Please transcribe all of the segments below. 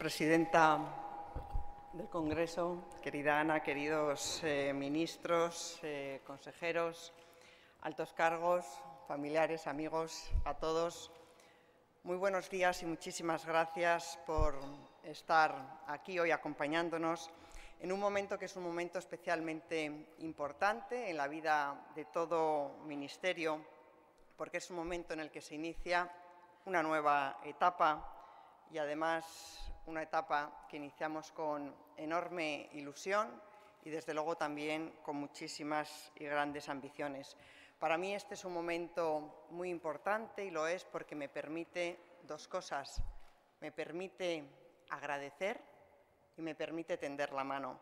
Presidenta del Congreso, querida Ana, queridos eh, ministros, eh, consejeros, altos cargos, familiares, amigos, a todos. Muy buenos días y muchísimas gracias por estar aquí hoy acompañándonos en un momento que es un momento especialmente importante en la vida de todo ministerio, porque es un momento en el que se inicia una nueva etapa y además una etapa que iniciamos con enorme ilusión y desde luego también con muchísimas y grandes ambiciones. Para mí este es un momento muy importante y lo es porque me permite dos cosas. Me permite agradecer y me permite tender la mano,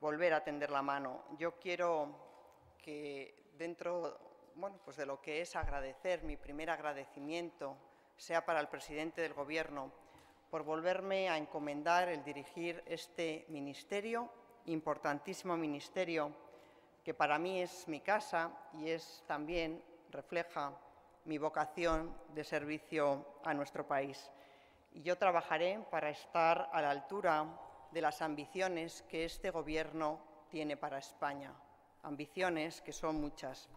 volver a tender la mano. Yo quiero que dentro bueno, pues de lo que es agradecer, mi primer agradecimiento sea para el presidente del Gobierno por volverme a encomendar el dirigir este ministerio, importantísimo ministerio que para mí es mi casa y es también refleja mi vocación de servicio a nuestro país. Y yo trabajaré para estar a la altura de las ambiciones que este Gobierno tiene para España, ambiciones que son muchas.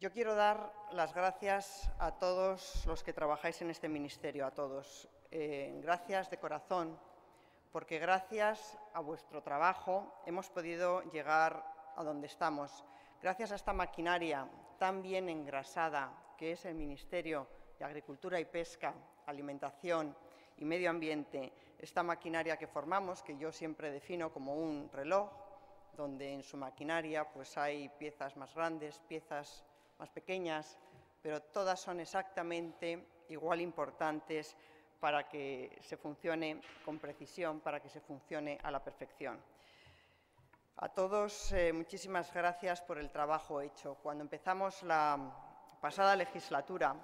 Yo quiero dar las gracias a todos los que trabajáis en este ministerio, a todos. Eh, gracias de corazón, porque gracias a vuestro trabajo hemos podido llegar a donde estamos. Gracias a esta maquinaria tan bien engrasada que es el Ministerio de Agricultura y Pesca, Alimentación y Medio Ambiente, esta maquinaria que formamos, que yo siempre defino como un reloj, donde en su maquinaria pues hay piezas más grandes, piezas más pequeñas, pero todas son exactamente igual importantes para que se funcione con precisión, para que se funcione a la perfección. A todos, eh, muchísimas gracias por el trabajo hecho. Cuando empezamos la pasada legislatura,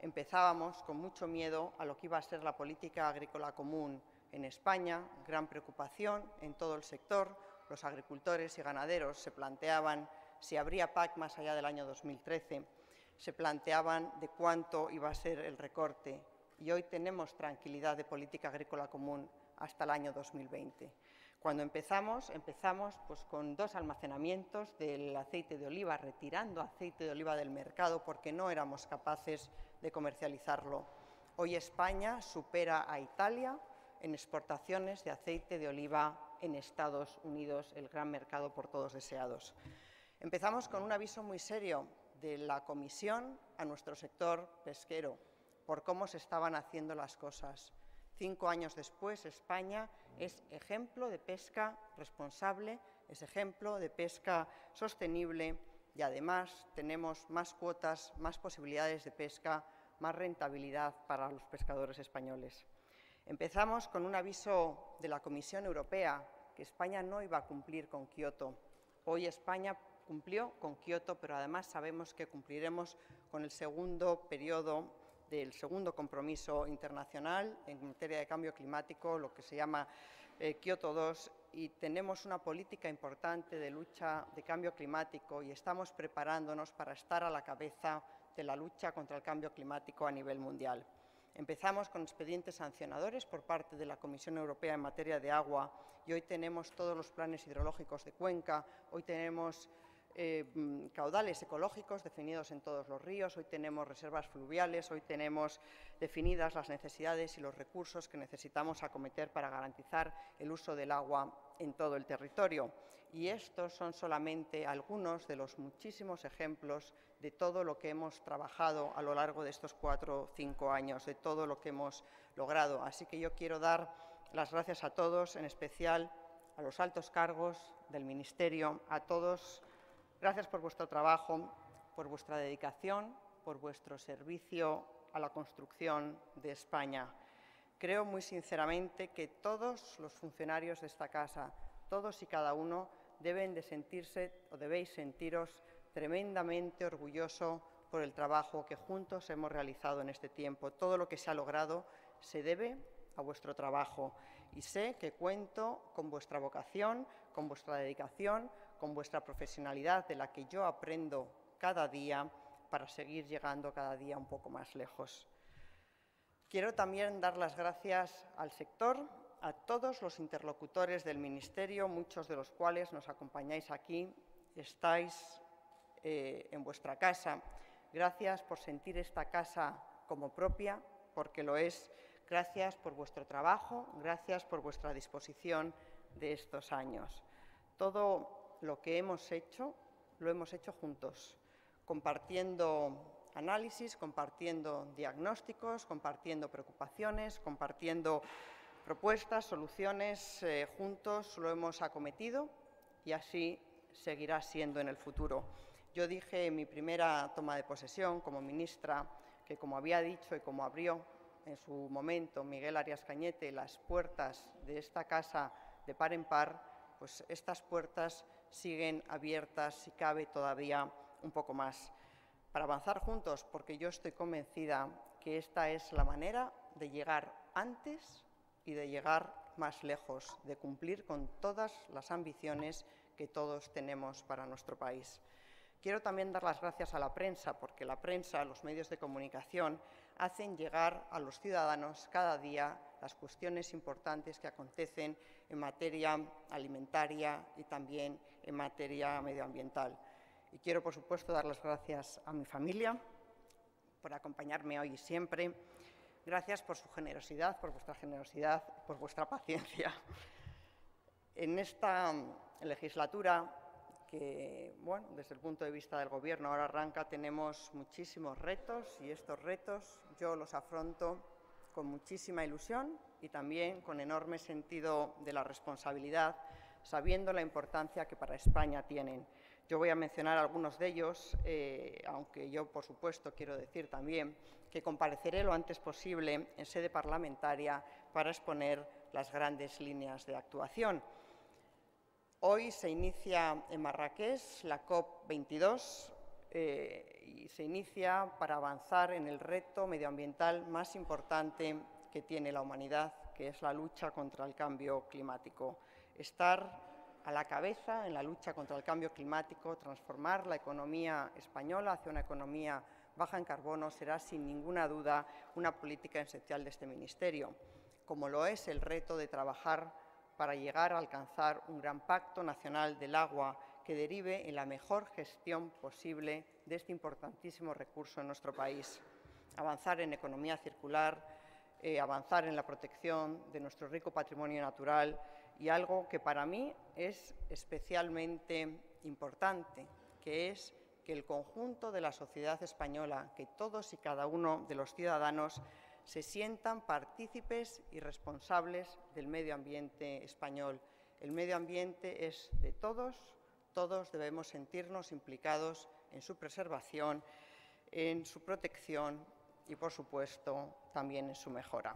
empezábamos con mucho miedo a lo que iba a ser la política agrícola común en España, gran preocupación en todo el sector. Los agricultores y ganaderos se planteaban si habría PAC más allá del año 2013, se planteaban de cuánto iba a ser el recorte y hoy tenemos tranquilidad de política agrícola común hasta el año 2020. Cuando empezamos, empezamos pues, con dos almacenamientos del aceite de oliva, retirando aceite de oliva del mercado porque no éramos capaces de comercializarlo. Hoy España supera a Italia en exportaciones de aceite de oliva en Estados Unidos, el gran mercado por todos deseados. Empezamos con un aviso muy serio de la Comisión a nuestro sector pesquero por cómo se estaban haciendo las cosas. Cinco años después, España es ejemplo de pesca responsable, es ejemplo de pesca sostenible y además tenemos más cuotas, más posibilidades de pesca, más rentabilidad para los pescadores españoles. Empezamos con un aviso de la Comisión Europea que España no iba a cumplir con Kioto. Hoy España cumplió con Kioto, pero además sabemos que cumpliremos con el segundo periodo del segundo compromiso internacional en materia de cambio climático, lo que se llama eh, Kioto II, y tenemos una política importante de lucha de cambio climático y estamos preparándonos para estar a la cabeza de la lucha contra el cambio climático a nivel mundial. Empezamos con expedientes sancionadores por parte de la Comisión Europea en materia de agua y hoy tenemos todos los planes hidrológicos de cuenca, hoy tenemos mm, caudales ecológicos definidos en todos los ríos, hoy tenemos reservas fluviales, hoy tenemos definidas las necesidades y los recursos que necesitamos acometer para garantizar el uso del agua en todo el territorio. Y estos son solamente algunos de los muchísimos ejemplos de todo lo que hemos trabajado a lo largo de estos cuatro o cinco años, de todo lo que hemos logrado. Así que yo quiero dar las gracias a todos, en especial a los altos cargos del Ministerio, a todos Gracias por vuestro trabajo, por vuestra dedicación, por vuestro servicio a la construcción de España. Creo muy sinceramente que todos los funcionarios de esta casa, todos y cada uno, deben de sentirse o debéis sentiros tremendamente orgulloso por el trabajo que juntos hemos realizado en este tiempo. Todo lo que se ha logrado se debe a vuestro trabajo y sé que cuento con vuestra vocación, con vuestra dedicación, con vuestra profesionalidad, de la que yo aprendo cada día para seguir llegando cada día un poco más lejos. Quiero también dar las gracias al sector, a todos los interlocutores del Ministerio, muchos de los cuales nos acompañáis aquí, estáis eh, en vuestra casa. Gracias por sentir esta casa como propia, porque lo es. Gracias por vuestro trabajo, gracias por vuestra disposición de estos años. Todo lo que hemos hecho, lo hemos hecho juntos, compartiendo análisis, compartiendo diagnósticos, compartiendo preocupaciones, compartiendo propuestas, soluciones, eh, juntos lo hemos acometido y así seguirá siendo en el futuro. Yo dije en mi primera toma de posesión como ministra que, como había dicho y como abrió en su momento Miguel Arias Cañete las puertas de esta casa de par en par, pues estas puertas siguen abiertas, si cabe todavía un poco más para avanzar juntos, porque yo estoy convencida que esta es la manera de llegar antes y de llegar más lejos, de cumplir con todas las ambiciones que todos tenemos para nuestro país. Quiero también dar las gracias a la prensa, porque la prensa, los medios de comunicación, hacen llegar a los ciudadanos cada día las cuestiones importantes que acontecen en materia alimentaria y también en materia medioambiental. Y quiero, por supuesto, dar las gracias a mi familia por acompañarme hoy y siempre. Gracias por su generosidad, por vuestra generosidad, por vuestra paciencia. En esta legislatura, que, bueno, desde el punto de vista del Gobierno ahora arranca, tenemos muchísimos retos y estos retos yo los afronto con muchísima ilusión y también con enorme sentido de la responsabilidad, sabiendo la importancia que para España tienen. Yo voy a mencionar algunos de ellos, eh, aunque yo, por supuesto, quiero decir también que compareceré lo antes posible en sede parlamentaria para exponer las grandes líneas de actuación. Hoy se inicia en Marrakech la COP22 eh, y se inicia para avanzar en el reto medioambiental más importante que tiene la humanidad, que es la lucha contra el cambio climático. Estar a la cabeza en la lucha contra el cambio climático, transformar la economía española hacia una economía baja en carbono será sin ninguna duda una política esencial de este Ministerio, como lo es el reto de trabajar para llegar a alcanzar un gran pacto nacional del agua que derive en la mejor gestión posible de este importantísimo recurso en nuestro país. Avanzar en economía circular, eh, avanzar en la protección de nuestro rico patrimonio natural y algo que para mí es especialmente importante, que es que el conjunto de la sociedad española, que todos y cada uno de los ciudadanos se sientan partícipes y responsables del medio ambiente español. El medio ambiente es de todos, todos debemos sentirnos implicados en su preservación, en su protección y, por supuesto, también en su mejora.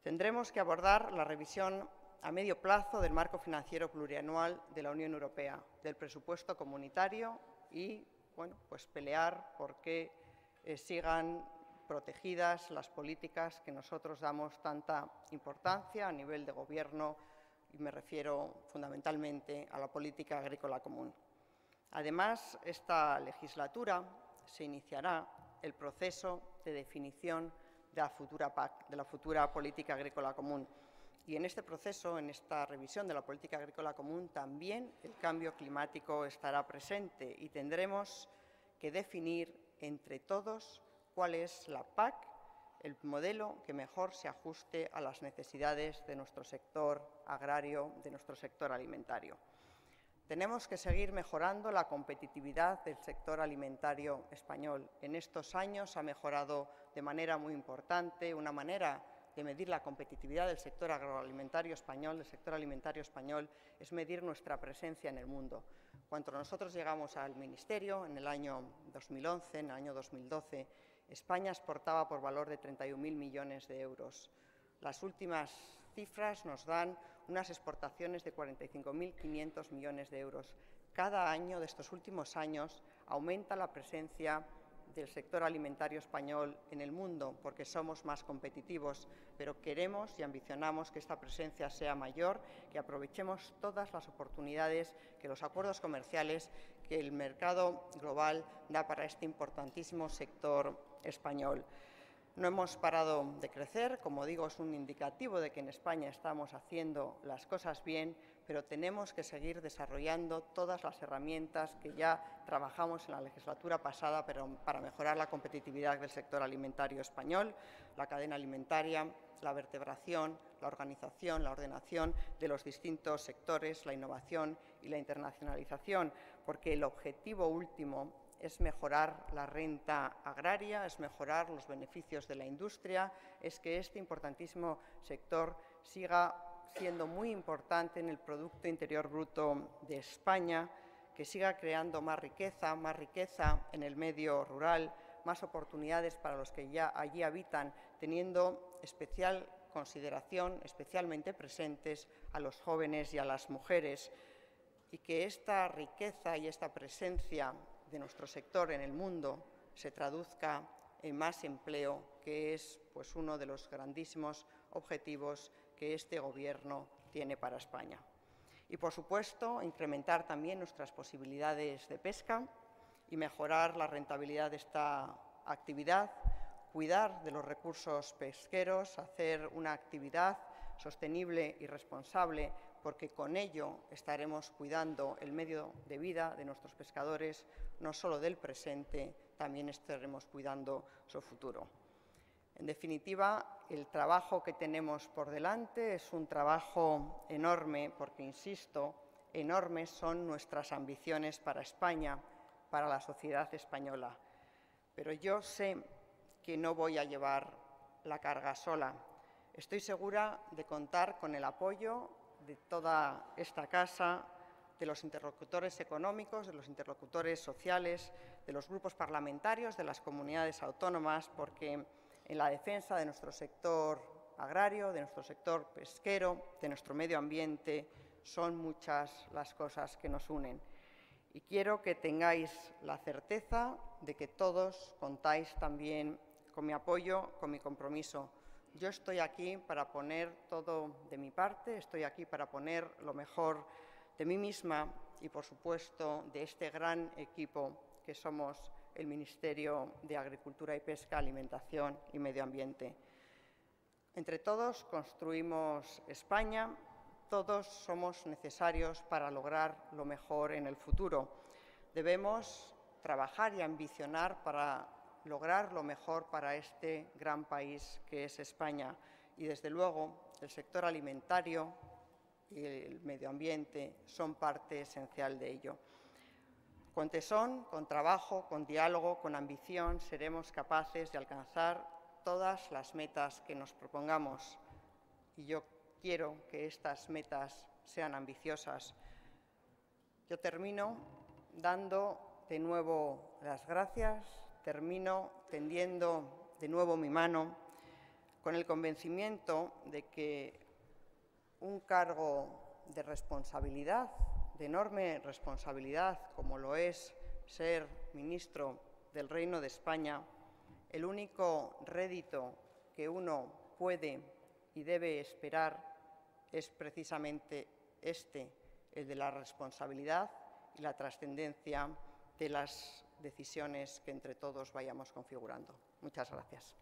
Tendremos que abordar la revisión a medio plazo del marco financiero plurianual de la Unión Europea, del presupuesto comunitario y bueno, pues pelear por que eh, sigan protegidas las políticas que nosotros damos tanta importancia a nivel de gobierno y me refiero fundamentalmente a la política agrícola común. Además, esta legislatura se iniciará el proceso de definición de la futura PAC, de la futura política agrícola común y en este proceso, en esta revisión de la política agrícola común, también el cambio climático estará presente y tendremos que definir entre todos cuál es la PAC, el modelo que mejor se ajuste a las necesidades de nuestro sector agrario, de nuestro sector alimentario. Tenemos que seguir mejorando la competitividad del sector alimentario español. En estos años ha mejorado de manera muy importante, una manera de medir la competitividad del sector agroalimentario español, del sector alimentario español, es medir nuestra presencia en el mundo. Cuando nosotros llegamos al Ministerio en el año 2011, en el año 2012, España exportaba por valor de 31.000 millones de euros. Las últimas cifras nos dan unas exportaciones de 45.500 millones de euros. Cada año de estos últimos años aumenta la presencia del sector alimentario español en el mundo, porque somos más competitivos, pero queremos y ambicionamos que esta presencia sea mayor, que aprovechemos todas las oportunidades que los acuerdos comerciales, que el mercado global da para este importantísimo sector español. No hemos parado de crecer, como digo, es un indicativo de que en España estamos haciendo las cosas bien, pero tenemos que seguir desarrollando todas las herramientas que ya trabajamos en la legislatura pasada para mejorar la competitividad del sector alimentario español, la cadena alimentaria, la vertebración, la organización, la ordenación de los distintos sectores, la innovación y la internacionalización, porque el objetivo último es mejorar la renta agraria, es mejorar los beneficios de la industria, es que este importantísimo sector siga siendo muy importante en el Producto Interior Bruto de España, que siga creando más riqueza, más riqueza en el medio rural, más oportunidades para los que ya allí habitan, teniendo especial consideración, especialmente presentes a los jóvenes y a las mujeres, y que esta riqueza y esta presencia de nuestro sector en el mundo se traduzca en más empleo, que es pues, uno de los grandísimos objetivos que este Gobierno tiene para España. Y, por supuesto, incrementar también nuestras posibilidades de pesca y mejorar la rentabilidad de esta actividad, cuidar de los recursos pesqueros, hacer una actividad sostenible y responsable porque con ello estaremos cuidando el medio de vida de nuestros pescadores, no solo del presente, también estaremos cuidando su futuro. En definitiva, el trabajo que tenemos por delante es un trabajo enorme, porque, insisto, enormes son nuestras ambiciones para España, para la sociedad española. Pero yo sé que no voy a llevar la carga sola. Estoy segura de contar con el apoyo de toda esta casa, de los interlocutores económicos, de los interlocutores sociales, de los grupos parlamentarios, de las comunidades autónomas, porque en la defensa de nuestro sector agrario, de nuestro sector pesquero, de nuestro medio ambiente, son muchas las cosas que nos unen. Y quiero que tengáis la certeza de que todos contáis también con mi apoyo, con mi compromiso yo estoy aquí para poner todo de mi parte, estoy aquí para poner lo mejor de mí misma y, por supuesto, de este gran equipo que somos el Ministerio de Agricultura y Pesca, Alimentación y Medio Ambiente. Entre todos construimos España, todos somos necesarios para lograr lo mejor en el futuro. Debemos trabajar y ambicionar para lograr lo mejor para este gran país que es España. Y, desde luego, el sector alimentario y el medio ambiente son parte esencial de ello. Con tesón, con trabajo, con diálogo, con ambición, seremos capaces de alcanzar todas las metas que nos propongamos. Y yo quiero que estas metas sean ambiciosas. Yo termino dando de nuevo las gracias termino tendiendo de nuevo mi mano con el convencimiento de que un cargo de responsabilidad, de enorme responsabilidad, como lo es ser ministro del Reino de España, el único rédito que uno puede y debe esperar es precisamente este, el de la responsabilidad y la trascendencia de las decisiones que entre todos vayamos configurando. Muchas gracias.